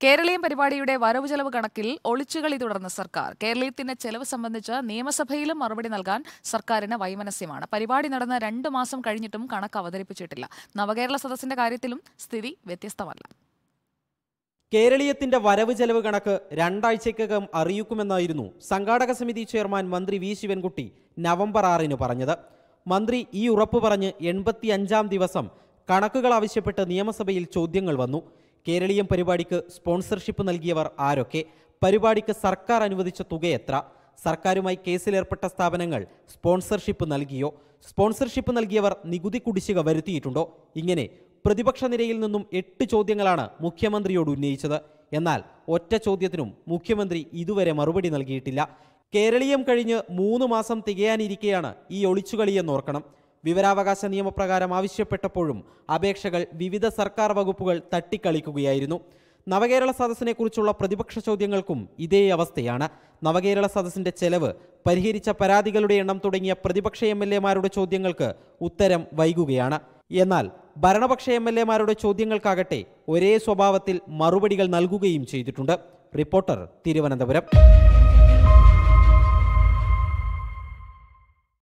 കേരളീയം പരിപാടിയുടെ വരവ് ചെലവ് കണക്കിൽ ഒളിച്ചുകളി തുടർന്ന സർക്കാർ. കേരളീയത്തിന്റെ ചെലവ് സംബന്ധിച്ച് നിയമസഭയിലും മറുപടി നൽകാൻ സർക്കാരിന് വൈമനസ്യമാണ്. പരിപാടി നടന്ന് രണ്ട് മാസം കഴിഞ്ഞിട്ടും കണക്ക് അവതരിപ്പിച്ചിട്ടില്ല. നവകേരള സദസ്സിന്റെ കാര്യത്തിലും സ്ഥിതി വ്യത്യസ്തമല്ല. കേരളീയത്തിന്റെ വരവ് ചെലവ് കണക്ക് രണ്ടാഴ്ചയ്ക്കകം അറിയിക്കുമെന്നായിരുന്നു സംഘാടക സമിതി ചെയർമാൻ മന്ത്രി വി ശിവൻകുട്ടി നവംബർ ആറിന് പറഞ്ഞത്. മന്ത്രി ഈ ഉറപ്പ് പറഞ്ഞ് എൺപത്തിയഞ്ചാം ദിവസം കണക്കുകൾ ആവശ്യപ്പെട്ട് നിയമസഭയിൽ ചോദ്യങ്ങൾ വന്നു. കേരളീയം പരിപാടിക്ക് സ്പോൺസർഷിപ്പ് നൽകിയവർ ആരൊക്കെ? പരിപാടിക്ക് സർക്കാർ അനുവദിച്ച തുക എത്ര? സർക്കാരുമായി കേസിലേർപ്പെട്ട സ്ഥാപനങ്ങൾ സ്പോൺസർഷിപ്പ് നൽകിയോ? സ്പോൺസർഷിപ്പ് നൽകിയവർ നികുതി കുടിശ്ശിക വരുത്തിയിട്ടുണ്ടോ? ഇങ്ങനെ പ്രതിപക്ഷ നിരയിൽ നിന്നും എട്ട് ചോദ്യങ്ങളാണ് മുഖ്യമന്ത്രിയോട് ഉന്നയിച്ചത്. എന്നാൽ ഒറ്റ ചോദ്യത്തിനും മുഖ്യമന്ത്രി ഇതുവരെ മറുപടി നൽകിയിട്ടില്ല. കേരളീയം കഴിഞ്ഞ് മൂന്ന് മാസം തികയാനിരിക്കെയാണ് ഈ ഒളിച്ചുകളിയെന്നോർക്കണം. വിവരാവകാശ നിയമപ്രകാരം ആവശ്യപ്പെട്ടപ്പോഴും അപേക്ഷകൾ വിവിധ സർക്കാർ വകുപ്പുകൾ തട്ടിക്കളിക്കുകയായിരുന്നു. നവകേരള സദസ്സിനെക്കുറിച്ചുള്ള പ്രതിപക്ഷ ചോദ്യങ്ങൾക്കും ഇതേ അവസ്ഥയാണ്. നവകേരള സദസ്സിന്റെ ചെലവ് പരിഹരിച്ച പരാതികളുടെ എണ്ണം തുടങ്ങിയ പ്രതിപക്ഷ എം എൽ എമാരുടെ ചോദ്യങ്ങൾക്ക് ഉത്തരം വൈകുകയാണ്. എന്നാൽ ഭരണപക്ഷ എം എൽ എമാരുടെ ചോദ്യങ്ങൾക്കാകട്ടെ ഒരേ സ്വഭാവത്തിൽ മറുപടികൾ നൽകുകയും ചെയ്തിട്ടുണ്ട്. റിപ്പോർട്ടർ തിരുവനന്തപുരം.